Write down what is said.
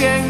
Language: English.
If